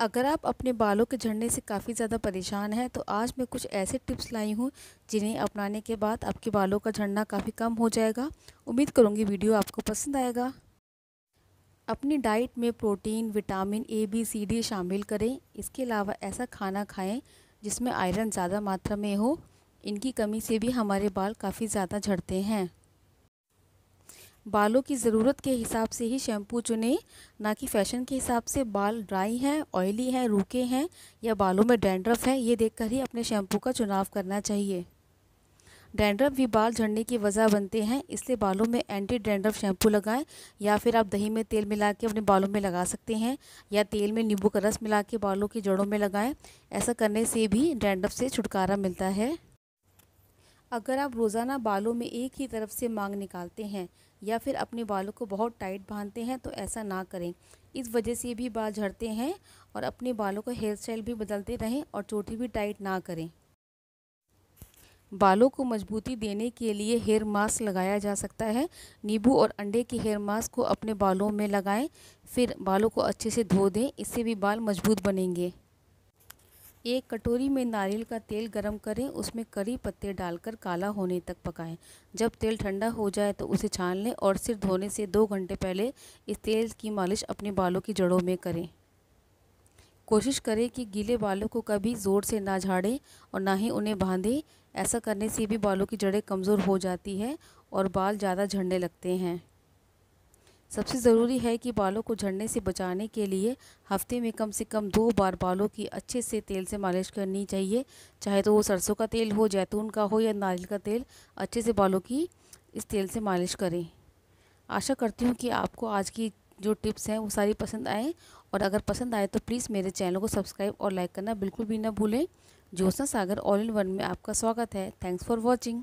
अगर आप अपने बालों के झड़ने से काफ़ी ज़्यादा परेशान हैं तो आज मैं कुछ ऐसे टिप्स लाई हूँ, जिन्हें अपनाने के बाद आपके बालों का झड़ना काफ़ी कम हो जाएगा। उम्मीद करूँगी वीडियो आपको पसंद आएगा। अपनी डाइट में protein, vitamin A, B, C, D शामिल करें। इसके अलावा ऐसा खाना खाएँ, जिसमें आयरन ज़्यादा मात्रा में हो। इनकी कमी से भी हमारे बाल काफ़ी ज़्यादा झड़ते हैं। बालों की ज़रूरत के हिसाब से ही शैम्पू चुनें, ना कि फ़ैशन के हिसाब से। बाल ड्राई हैं, ऑयली हैं, रूखे हैं या बालों में डैंड्रफ है, ये देखकर ही अपने शैम्पू का चुनाव करना चाहिए। डैंड्रफ भी बाल झड़ने की वजह बनते हैं, इसलिए बालों में एंटी डैंड्रफ शैम्पू लगाएँ या फिर आप दही में तेल मिला के अपने बालों में लगा सकते हैं या तेल में नींबू का रस मिला के बालों की जड़ों में लगाएँ। ऐसा करने से भी डैंड्रफ से छुटकारा मिलता है। अगर आप रोज़ाना बालों में एक ही तरफ़ से मांग निकालते हैं या फिर अपने बालों को बहुत टाइट बांधते हैं तो ऐसा ना करें। इस वजह से भी बाल झड़ते हैं और अपने बालों का हेयर स्टाइल भी बदलते रहें और चोटी भी टाइट ना करें। बालों को मजबूती देने के लिए हेयर मास्क लगाया जा सकता है। नींबू और अंडे के हेयर मास्क को अपने बालों में लगाएँ, फिर बालों को अच्छे से धो दें, इससे भी बाल मज़बूत बनेंगे। एक कटोरी में नारियल का तेल गरम करें, उसमें करी पत्ते डालकर काला होने तक पकाएँ। जब तेल ठंडा हो जाए तो उसे छान लें और सिर धोने से दो घंटे पहले इस तेल की मालिश अपने बालों की जड़ों में करें। कोशिश करें कि गीले बालों को कभी ज़ोर से ना झाड़ें और ना ही उन्हें बांधें। ऐसा करने से भी बालों की जड़ें कमज़ोर हो जाती है और बाल ज़्यादा झड़ने लगते हैं। सबसे ज़रूरी है कि बालों को झड़ने से बचाने के लिए हफ़्ते में कम से कम दो बार बालों की अच्छे से तेल से मालिश करनी चाहिए। चाहे तो वो सरसों का तेल हो, जैतून का हो या नारियल का तेल, अच्छे से बालों की इस तेल से मालिश करें। आशा करती हूँ कि आपको आज की जो टिप्स हैं वो सारी पसंद आएँ और अगर पसंद आए तो प्लीज़ मेरे चैनल को सब्सक्राइब और लाइक करना बिल्कुल भी ना भूलें। Jyotna Sagar all in one में आपका स्वागत है। Thanks for watching.